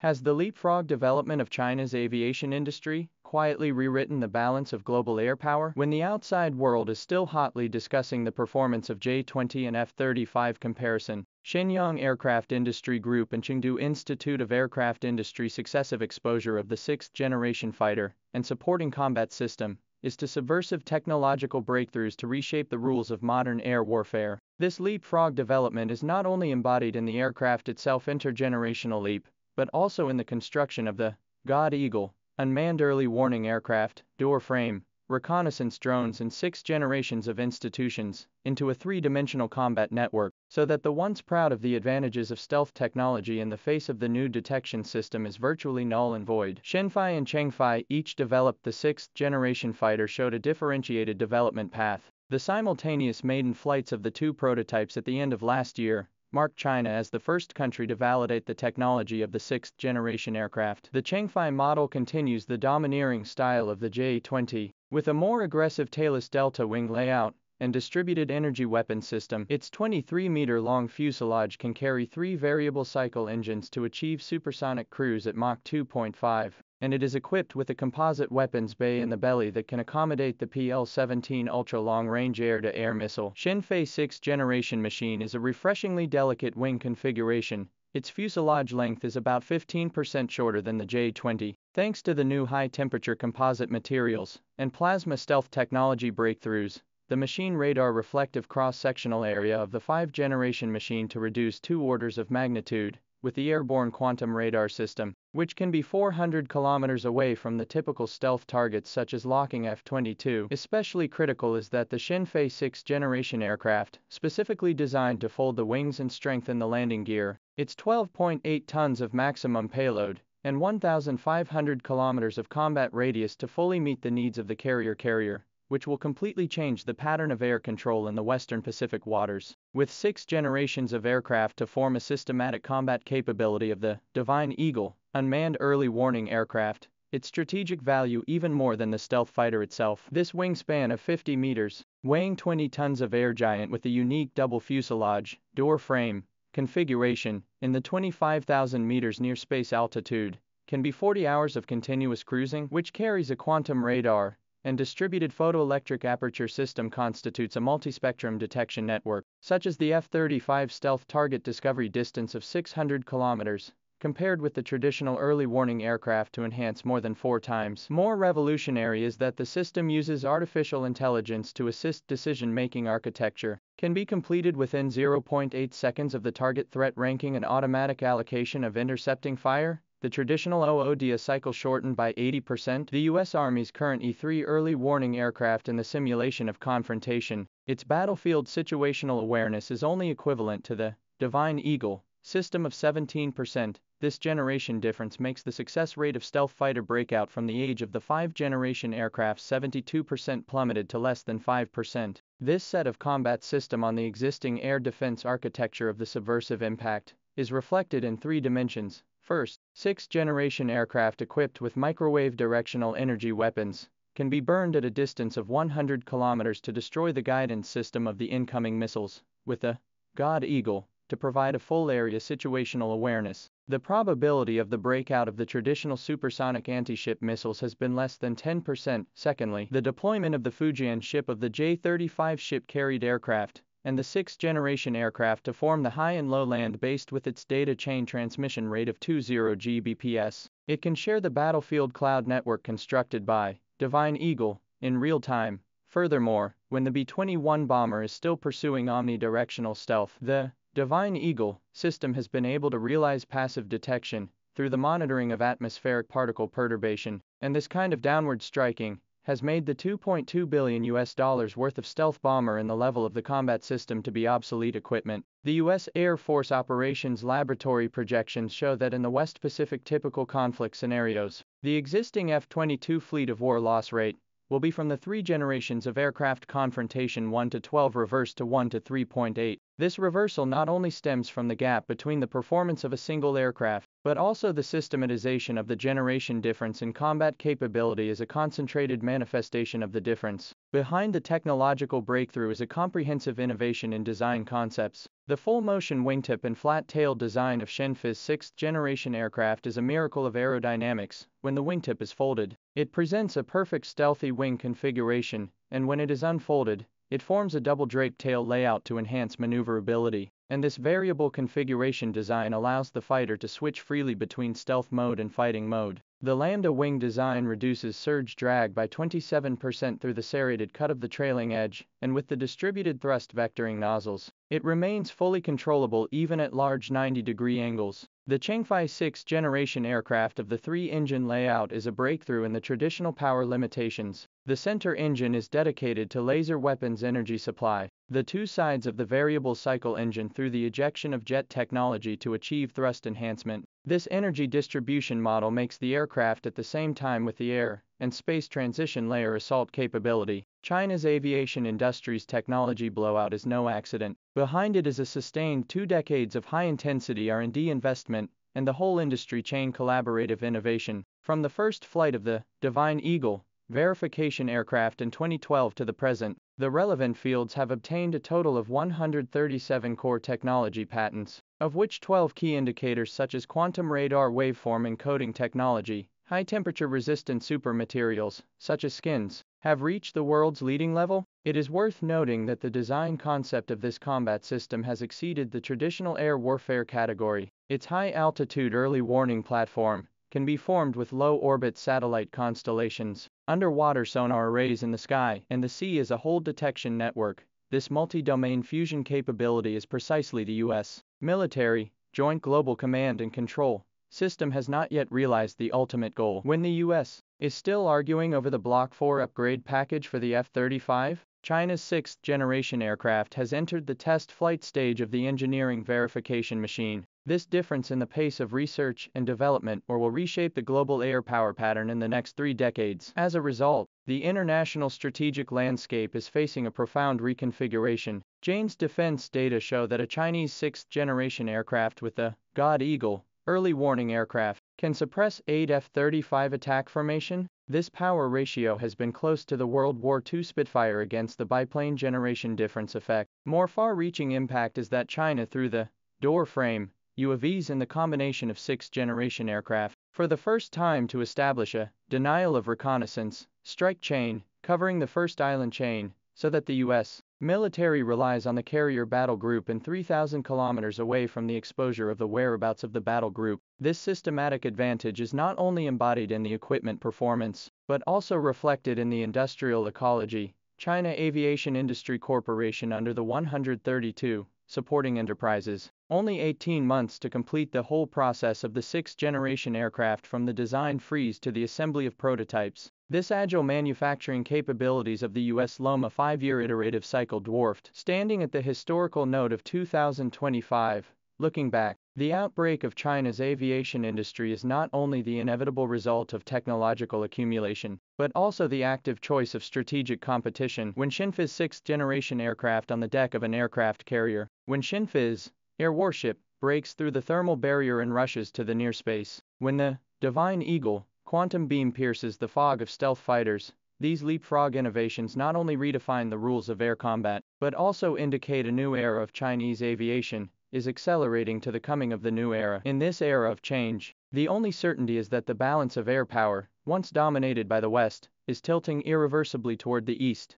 Has the leapfrog development of China's aviation industry quietly rewritten the balance of global air power? When the outside world is still hotly discussing the performance of J-20 and F-35 comparison, Shenyang Aircraft Industry Group and Chengdu Institute of Aircraft Industry successive exposure of the sixth-generation fighter and supporting combat system is to subversive technological breakthroughs to reshape the rules of modern air warfare. This leapfrog development is not only embodied in the aircraft itself intergenerational leap, but also in the construction of the God Eagle, unmanned early warning aircraft, door frame, reconnaissance drones and six generations of institutions into a three-dimensional combat network, so that the once proud of the advantages of stealth technology in the face of the new detection system is virtually null and void. Shenfei and Chengfei each developed the sixth-generation fighter showed a differentiated development path. The simultaneous maiden flights of the two prototypes at the end of last year marked China as the first country to validate the technology of the sixth generation aircraft. The Chengfei model continues the domineering style of the J-20, with a more aggressive tailless delta wing layout and distributed energy weapon system. Its 23-meter long fuselage can carry three variable cycle engines to achieve supersonic cruise at Mach 2.5 and it is equipped with a composite weapons bay in the belly that can accommodate the PL-17 ultra-long-range air-to-air missile. Shenfei 6th generation machine is a refreshingly delicate wing configuration. Its fuselage length is about 15% shorter than the J-20. Thanks to the new high-temperature composite materials and plasma stealth technology breakthroughs, the machine radar reflective cross-sectional area of the 5th generation machine to reduce two orders of magnitude with the airborne quantum radar system, which can be 400 kilometers away from the typical stealth targets such as locking F-22. Especially critical is that the Shenfei 6th generation aircraft, specifically designed to fold the wings and strengthen the landing gear, its 12.8 tons of maximum payload, and 1,500 kilometers of combat radius to fully meet the needs of the carrier carrier which will completely change the pattern of air control in the western Pacific waters. With six generations of aircraft to form a systematic combat capability of the Divine Eagle, unmanned early warning aircraft, its strategic value even more than the stealth fighter itself. This wingspan of 50 meters, weighing 20 tons of air giant with a unique double fuselage, door frame, configuration, in the 25,000 meters near space altitude, can be 40 hours of continuous cruising, which carries a quantum radar, and distributed photoelectric aperture system constitutes a multispectrum detection network, such as the F-35 stealth target discovery distance of 600 kilometers, compared with the traditional early warning aircraft to enhance more than four times. More revolutionary is that the system uses artificial intelligence to assist decision-making architecture, can be completed within 0.8 seconds of the target threat ranking and automatic allocation of intercepting fire, the traditional OODA cycle shortened by 80%, the U.S. Army's current E-3 early warning aircraft in the simulation of confrontation, its battlefield situational awareness is only equivalent to the Divine Eagle system of 17%. This generation difference makes the success rate of stealth fighter breakout from the age of the 5 generation aircraft 72% plummeted to less than 5%. This set of combat system on the existing air defense architecture of the subversive impact is reflected in three dimensions. First, sixth generation aircraft equipped with microwave directional energy weapons can be burned at a distance of 100 kilometers to destroy the guidance system of the incoming missiles, with the God Eagle to provide a full area situational awareness. The probability of the breakout of the traditional supersonic anti-ship missiles has been less than 10%. Secondly, the deployment of the Fujian ship of the J-35 ship-carried aircraft and the sixth generation aircraft to form the high and low land based with its data chain transmission rate of 20 Gbps. It can share the battlefield cloud network constructed by Divine Eagle in real time. Furthermore, when the B-21 bomber is still pursuing omnidirectional stealth, the Divine Eagle system has been able to realize passive detection through the monitoring of atmospheric particle perturbation, and this kind of downward striking has made the 2.2 billion US dollars worth of stealth bomber in the level of the combat system to be obsolete equipment. The US Air Force Operations Laboratory projections show that in the West Pacific typical conflict scenarios, the existing F-22 fleet of war loss rate will be from the three generations of aircraft confrontation 1 to 12 reversed to 1 to 3.8. This reversal not only stems from the gap between the performance of a single aircraft, but also the systematization of the generation difference in combat capability is a concentrated manifestation of the difference. Behind the technological breakthrough is a comprehensive innovation in design concepts. The full motion wingtip and flat tail design of Shenfei's sixth generation aircraft is a miracle of aerodynamics. When the wingtip is folded, it presents a perfect stealthy wing configuration, and when it is unfolded, it forms a double draped tail layout to enhance maneuverability, and this variable configuration design allows the fighter to switch freely between stealth mode and fighting mode. The lambda wing design reduces surge drag by 27% through the serrated cut of the trailing edge, and with the distributed thrust vectoring nozzles, it remains fully controllable even at large 90 degree angles. The Chengfei 6th generation aircraft of the three engine layout is a breakthrough in the traditional power limitations. The center engine is dedicated to laser weapons energy supply, the two sides of the variable cycle engine through the ejection of jet technology to achieve thrust enhancement. This energy distribution model makes the aircraft at the same time with the air and space transition layer assault capability. China's aviation industry's technology blowout is no accident. Behind it is a sustained two decades of high-intensity R&D investment and the whole industry chain collaborative innovation. From the first flight of the Divine Eagle verification aircraft in 2012 to the present, the relevant fields have obtained a total of 137 core technology patents, of which 12 key indicators such as quantum radar waveform encoding technology, high temperature resistant supermaterials, such as skins, have reached the world's leading level? It is worth noting that the design concept of this combat system has exceeded the traditional air warfare category. Its high altitude early warning platform can be formed with low orbit satellite constellations, underwater sonar arrays in the sky, and the sea as a whole detection network. This multi domain fusion capability is precisely the U.S. military, Joint Global Command and Control system has not yet realized the ultimate goal. When the US is still arguing over the Block 4 upgrade package for the F 35, China's sixth generation aircraft has entered the test flight stage of the engineering verification machine. This difference in the pace of research and development or will reshape the global air power pattern in the next three decades. As a result, the international strategic landscape is facing a profound reconfiguration. Jane's defense data show that a Chinese sixth generation aircraft with the God Eagle early warning aircraft, can suppress 8 F-35 attack formation. This power ratio has been close to the World War II Spitfire against the biplane generation difference effect. More far-reaching impact is that China through the door frame UAVs and the combination of sixth-generation aircraft, for the first time to establish a denial of reconnaissance strike chain covering the first island chain so that the U.S. military relies on the carrier battle group and 3,000 kilometers away from the exposure of the whereabouts of the battle group. This systematic advantage is not only embodied in the equipment performance, but also reflected in the industrial ecology. China Aviation Industry Corporation under the 132 supporting enterprises. Only 18 months to complete the whole process of the sixth generation aircraft from the design freeze to the assembly of prototypes. This agile manufacturing capabilities of the US Loma 5-year iterative cycle dwarfed, standing at the historical note of 2025. Looking back, the outbreak of China's aviation industry is not only the inevitable result of technological accumulation, but also the active choice of strategic competition. When Shenfei's sixth generation aircraft on the deck of an aircraft carrier, when Shenfei's air warship breaks through the thermal barrier and rushes to the near space, when the Divine Eagle Quantum beam pierces the fog of stealth fighters. These leapfrog innovations not only redefine the rules of air combat, but also indicate a new era of Chinese aviation is accelerating to the coming of the new era. In this era of change, the only certainty is that the balance of air power, once dominated by the West, is tilting irreversibly toward the East.